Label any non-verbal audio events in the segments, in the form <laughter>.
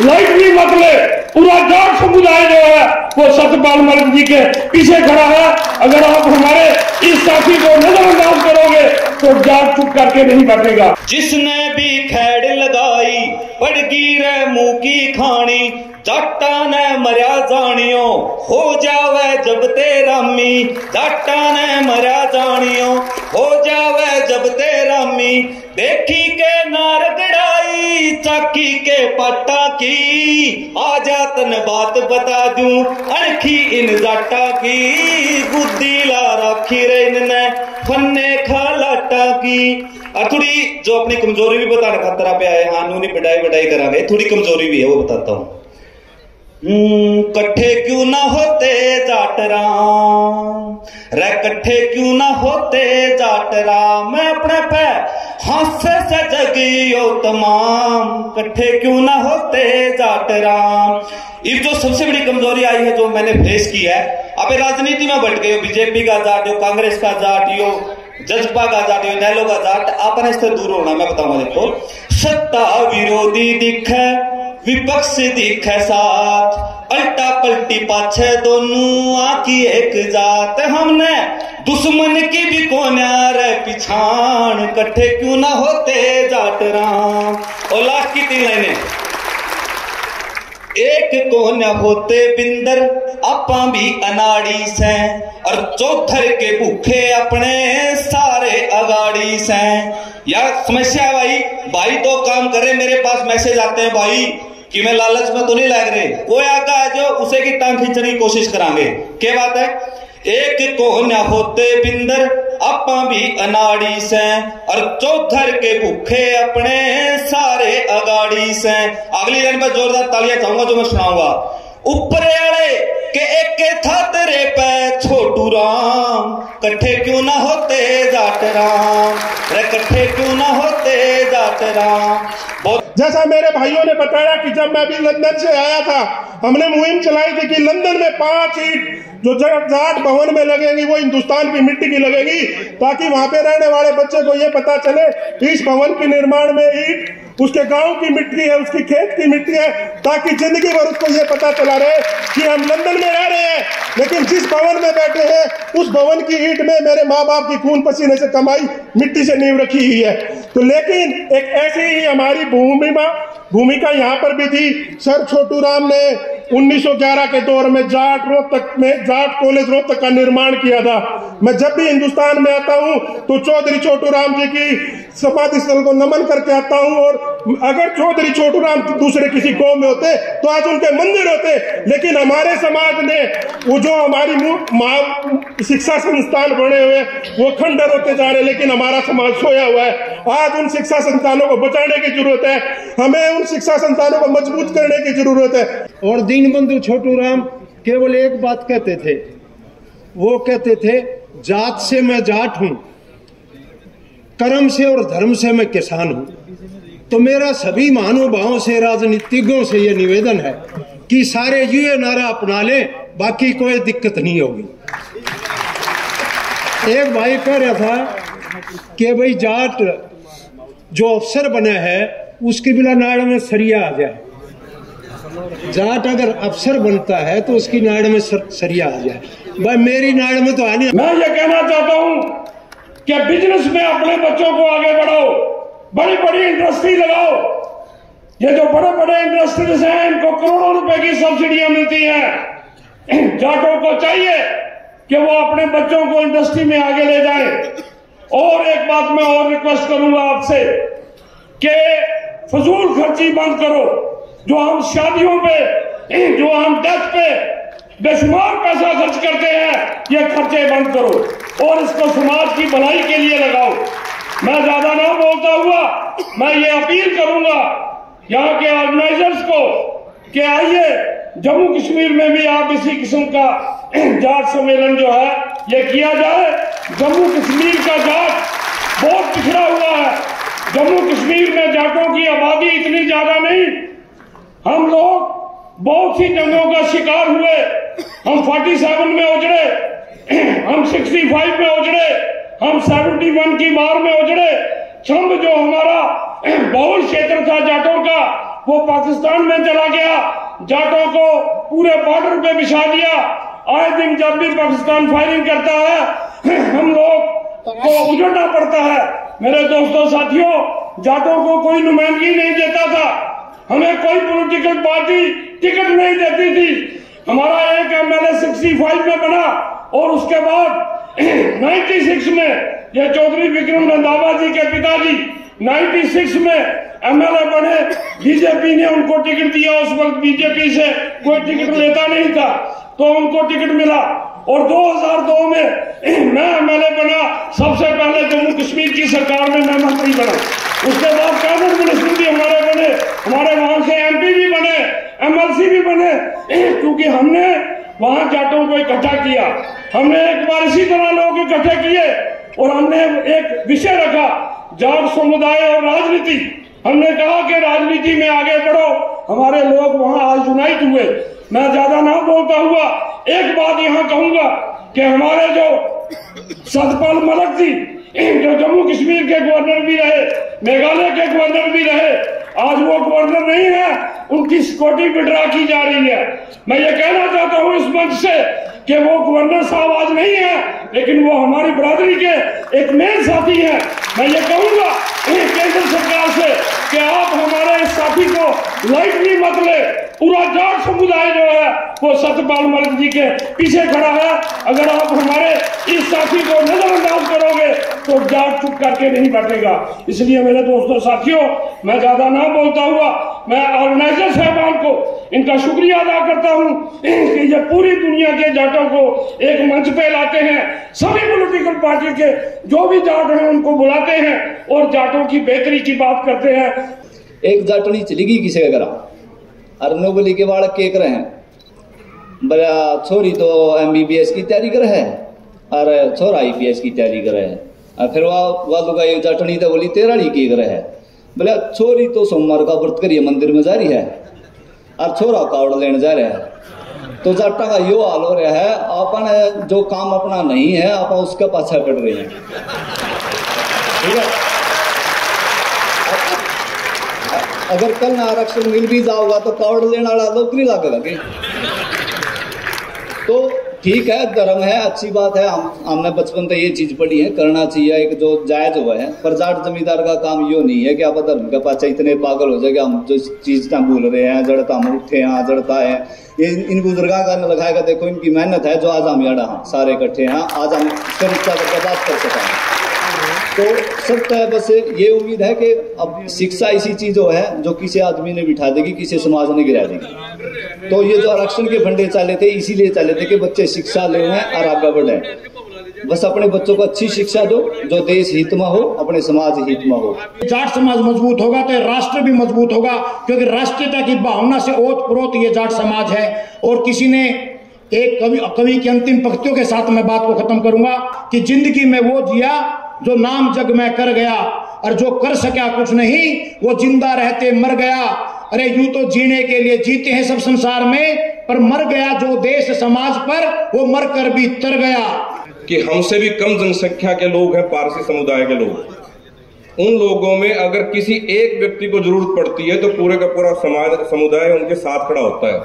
Light भी मत ले पूरा जाट समुदाय जो है, वो सत्यपाल मलिक जी के पीछे खड़ा है। अगर आप हमारे इस साथी को नजरअंदाज करोगे तो जाट चुप करके नहीं बैठेगा। जिसने भी खैड़ लगाई पड़गी रे मुँह की खानी जाटा ने मरिया जानियो हो जावे जब ते रामी जाटा ने मरिया जानियो हो जावे जब ते रामी देखी के नार गड़ाई चाकी के पट्टा की आजा तन बात बता दूँ अणखी इन जाटा की बुद्धि ला रखी रे इनने फन्ने खा लाटा की और थोड़ी जो अपनी कमज़ोरी भी बताने खातर आप आए हाँ नूनी बढ़ाई बढ़ाई करांगे थोड़ी कमज़ोरी भी है वो बताता हूँ कट्ठे क्यों ना होते जाटराम रे कट्ठे क्यों ना होते जाटराम मैं अपने पे हास्य से जगियो तमाम। कट्ठे क्यों ना होते जाटराम ये जो सबसे बड़ी कमज़ोरी आई है जो मैंने फेस की है अब राजनीति में बढ़ गई हो, बीजेपी का जाट हो, कांग्रेस का जाट यो जजपा का जाट यो नैलो का जाट, आपने इससे दूर होना मैं बताऊँगा देखो। सत्ता विरोधी दिखे विपक्ष दिखे साथ अल्टा पलटी पाछे दोनों आकी एक जात। हमने दुश्मन की भी कोन्यार पिछाण, कट्ठे क्यों ना होते जाट राम? और लास्ट की तीन लाइनें। एक को न होते बिंदर, आपा भी अनाड़ी से, और चौथर के भूखे अपने सारे अगाड़ी से। यार, समस्या भाई। भाई तो काम करे, मेरे पास मैसेज आते हैं, भाई। कि मैं लालच में तो नहीं लग रहे। वो आगा है जो उसे की टांग खींचने की कोशिश करांगे। क्या बात है? एक को न होते बिंदर, आपा भी अनाड़ी से। और चौथर के भूखे अपने सारे अगाड़ी से। अगली लाइन में जोरदार तालियाँ चाहूँगा जो मैं सुनाऊँगा। ऊपर वाले के एक था तेरे पे छोटू राम। कट्ठे क्यों ना होते जाट राम? रे कट्ठे क्यों ना होते जाट राम? जैसा मेरे भाइयों ने बताया कि जब मैं भी लंदन से आया था, हमने मुहिम चलाई थी कि लंदन में पाँच ईट जो जगह जाट भवन में लगेंगी, वो हिंदुस्तान की मिट्टी की लगेगी, ताकि वहाँ पे रहने वाले बच्चे को ये पता चले कि इस भवन के निर्माण में ईट, उसके गाँव की मिट्टी है, उसकी खेत की मिट्टी है, ताकि ज़िंदगी भर उसको ये पता चला रहे कि हम लंदन में रह रहे लेकिन जिस भवन में बैठे हैं, उस भवन की ईट में मेरे माँ बाप की खून पसीने से कमाई मिट्टी से नींव रखी हुई है। तो लेकिन एक ऐसी ही हमारी भूमि भूमिका यहाँ पर भी थी। सर छोटू राम ने 1911 के दौर में जाट रोहतक में, जाट कॉलेज रोहतक का निर्माण किया था। मैं जब भी हिंदुस्तान में आता हूँ तो चौधरी छोटू राम जी की समाधि स्थल को नमन करके आता हूँ और अगर चौधरी छोटू राम दूसरे किसी कौम में होते तो आज उनके मंदिर होते। लेकिन हमारे समाज ने, वो जो हमारी शिक्षा संस्थान बने हुए वो खंडर होते जा रहे लेकिन हमारा समाज सोया हुआ है। आज उन शिक्षा संस्थानों को बचाने की ज़रूरत है। हमें उन शिक्षा संस्थानों को मज़बूत करने की ज़रूरत है। और दीन बंधु छोटू राम केवल एक बात कहते थे। वो कहते थे, जात से मैं जाट हूँ। कर्म से और धर्म से मैं किसान हूँ। तो मेरा सभी महानुभावों से राजनीतिज्ञों से यह निवेदन है कि सारे ये नारा अपना ले बाकी कोई दिक्कत नहीं होगी। एक भाई कह रहा था कि भाई जाट जो अफसर बना है उसके बिना नाड़ में सरिया आ जाए। जाट अगर अफसर बनता है तो उसकी नाड़ में सर, सरिया आ जाए। भाई मेरी नाड़ में तो आने मैं ये कहना चाहता हूँ कि बिज़नेस में अपने बच्चों को आगे बढ़ाओ। बड़ी बड़ी इंडस्ट्री लगाओ। ये जो बड़े बड़े इंडस्ट्रीज़ हैं, इनको करोड़ों रुपए की सब्सिडियाँ मिलती हैं। <clears throat> जाटों को चाहिए कि वो अपने बच्चों को इंडस्ट्री में आगे ले जाए। और एक बात मैं और रिक्वेस्ट करूँगा आपसे कि फजूल खर्ची बंद करो। जो हम शादियों पे, <clears throat> जो हम डेथ पे बेशुमार पैसा खर्च करते हैं, ये खर्चे बंद करो और इसको समाज की भलाई के लिए लगाओ। मैं ज़्यादा ना बोलता हुआ, मैं ये अपील करूँगा यहाँ के ऑर्गेनाइजर्स को कि आइए जम्मू कश्मीर में भी आप इसी किस्म का <clears throat> जाट सम्मेलन जो है, ये किया जाए। जम्मू कश्मीर का जाट बहुत पिछड़ा हुआ है। जम्मू कश्मीर में जाटों की आबादी इतनी ज़्यादा नहीं। हम लोग बहुत सी जंगों का शिकार हुए। हम 47 में उजड़े। हम 65 में उजड़े। हम 71 की मार में उजड़े। छम्ब जो हमारा बहुल क्षेत्र था जाटों का, वो पाकिस्तान में चला गया। जाटों को पूरे बॉर्डर पे बिछा दिया। आए दिन जब भी पाकिस्तान फायरिंग करता है, हम लोग को उजड़ना पड़ता है। मेरे दोस्तों, साथियों, जाटों को कोई नुमाइंदगी नहीं देता था। हमें कोई पॉलिटिकल पार्टी टिकट नहीं देती थी। हमारा एक एमएलए 65 में बना और उसके बाद <clears throat> 96 में ये चौधरी विक्रम रंधावा जी के पिताजी 96 में एमएलए बने। बीजेपी ने उनको टिकट दिया। उस वक्त बीजेपी से कोई टिकट लेता नहीं था तो उनको टिकट मिला। और 2002 में <clears throat> मैं एमएलए बना। सबसे पहले जम्मू कश्मीर की सरकार में मैं मंत्री बना। उसके बाद कैबिनेट मिनिस्टर भी हमारे बने। हमारे वहाँ से एमपी भी बने। एमएलसी भी बने। क्योंकि हमने वहाँ जाटों को इकट्ठा किया। हमने एक बार इसी तरह लोग इकट्ठे किए और हमने एक विषय रखा, जाट समुदाय और राजनीति। हमने कहा कि राजनीति में आगे बढ़ो। हमारे लोग वहाँ आज यूनाइट हुए। मैं ज़्यादा ना बोलता हुआ, एक बात यहाँ कहूँगा कि हमारे जो सतपाल मलक जी, जो जम्मू कश्मीर के गवर्नर भी रहे, मेघालय के गवर्नर भी रहे आज वो गवर्नर नहीं है उनकी सिक्योरिटी विड्रा की जा रही है? मैं ये कहना चाहता हूँ इस मंच से कि वो गवर्नर साहब आज नहीं है, लेकिन वो हमारी बरादरी के एक मेन साथी है। मैं ये कहूँगा केंद्र सरकार से कि आप हमारे इस साथी को लाइटली नहीं बदले। पूरा जाट समुदाय जो है, वो सत्यपाल मलिक जी के पीछे खड़ा है। अगर आप हमारे इस साथी को नजरअंदाज करोगे तो जाट चुप करके नहीं बैठेगा। इसलिए मेरे दोस्तों, साथियों, मैं ज़्यादा ना बोलता हुआ, मैं ऑर्गेनाइजर साहबान को इनका शुक्रिया अदा करता हूँ। कि ये पूरी दुनिया के जाटों को एक मंच पे लाते हैं, सभी पॉलिटिकल पार्टी के जो भी जाट हैं उनको बुलाते हैं और जाटों की बेहतरी की बात करते हैं। एक जाटनी चली गई किसी का घर और नोबली के बालक के रहे हैं। बड़ा छोरी तो एमबीबीएस की तैयारी कर है और छोरा आईपीएस की तैयारी कर है। और फिर वह वालू का एक जाटनी तो बोली तेराड़ी की कर है। बोले, छोरी तो सोमवार का व्रत करिए, मंदिर में जा रही है। और छोरा कावड़ लेने जा रहा है। तो जाटा का यो हाल हो रहा है अपन जो काम अपना नहीं है आप उसका पाछा कट रहे हैं। ठीक है? अगर कल आरक्षण मिल भी जाओगा तो कावड़ लेने वाला लगेगा कि तो ठीक है, धर्म है, अच्छी बात है। हम, हमने बचपन से ये चीज़ पढ़ी है, करना चाहिए, एक जो जायज़ हुआ है। पर जाट जमींदार का काम यो नहीं है कि आप धर्म के पास इतने पागल हो जाए कि हम जो चीज़ ना भूल रहे हैं, जड़ता हम उठे हैं, जड़ता है। ये इन बुजुर्गा का लगाएगा, देखो इनकी मेहनत है जो आज हम यहाँ हाँ सारे इकट्ठे हैं। आज हम इसका बात कर सकें तो सबका है, बस ये उम्मीद है कि अब शिक्षा ऐसी चीज़ है जो किसी आदमी ने बिठा देगी, किसी समाज ने गिरा देगी। तो ये जो आरक्षण के फंडे चले थे इसीलिए चले थे कि बच्चे शिक्षा ले और आगे बढ़े। बस अपने बच्चों को अच्छी शिक्षा दो, जो देश हित में हो, अपने समाज हित में हो। जाट समाज मज़बूत होगा तो राष्ट्र भी मज़बूत होगा, क्योंकि राष्ट्रीयता की भावना से ओत प्रोत ये जाट समाज है। और किसी ने एक कवि कवि की अंतिम पंक्तियों के साथ मैं बात को खत्म करूँगा कि ज़िंदगी में वो जिया जो नाम जग में कर गया और जो कर सका कुछ नहीं, वो ज़िंदा रहते मर गया। अरे यूँ तो जीने के लिए जीते हैं सब संसार में, पर मर गया जो देश समाज पर, वो मर कर भी तर गया। कि हमसे भी कम जनसंख्या के लोग हैं, पारसी समुदाय के लोग। उन लोगों में अगर किसी एक व्यक्ति को ज़रूरत पड़ती है तो पूरे का पूरा समाज, समुदाय उनके साथ खड़ा होता है।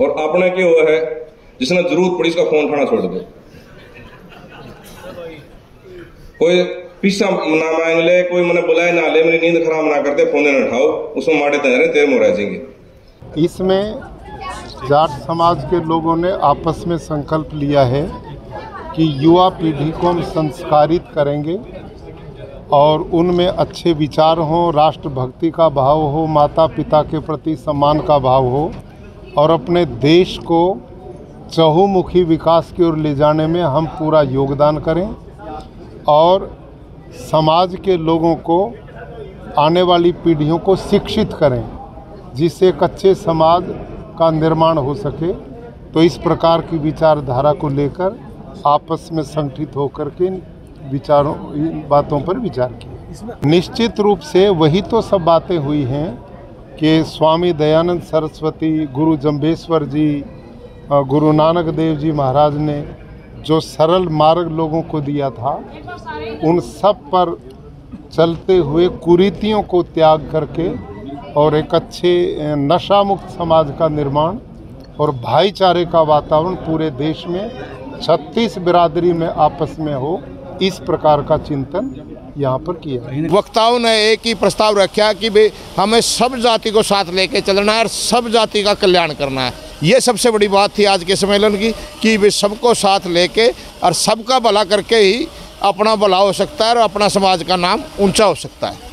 और अपने के वो है, जिसने ज़रूरत पड़ी उसका फ़ोन उठाना छोड़ दे। कोई पीछा ना मांग ले, कोई मैंने बुलाए ना ले, मेरी नींद खराब ना करते, फ़ोन ना उठाओ, उसमें मारे तेरे तेरे मोरा जाएँगे। इसमें जाट समाज के लोगों ने आपस में संकल्प लिया है कि युवा पीढ़ी को हम संस्कारित करेंगे और उनमें अच्छे विचार हों, राष्ट्रभक्ति का भाव हो माता पिता के प्रति सम्मान का भाव हो, और अपने देश को चहुमुखी विकास की ओर ले जाने में हम पूरा योगदान करें। और समाज के लोगों को, आने वाली पीढ़ियों को शिक्षित करें, जिससे अच्छे समाज का निर्माण हो सके। तो इस प्रकार की विचारधारा को लेकर आपस में संगठित होकर के विचारों, इन बातों पर विचार किया निश्चित रूप से वही तो सब बातें हुई हैं कि स्वामी दयानंद सरस्वती, गुरु जम्बेश्वर जी गुरु नानक देव जी महाराज ने जो सरल मार्ग लोगों को दिया था, उन सब पर चलते हुए कुरीतियों को त्याग करके और एक अच्छे नशा मुक्त समाज का निर्माण और भाईचारे का वातावरण पूरे देश में छत्तीस बिरादरी में आपस में हो, इस प्रकार का चिंतन यहाँ पर किया। वक्ताओं ने एक ही प्रस्ताव रखा कि भाई, हमें सब जाति को साथ लेके चलना है और सब जाति का कल्याण करना है। ये सबसे बड़ी बात थी आज के सम्मेलन की, कि वे सबको साथ लेके और सबका भला करके ही अपना भला हो सकता है और अपना समाज का नाम ऊँचा हो सकता है।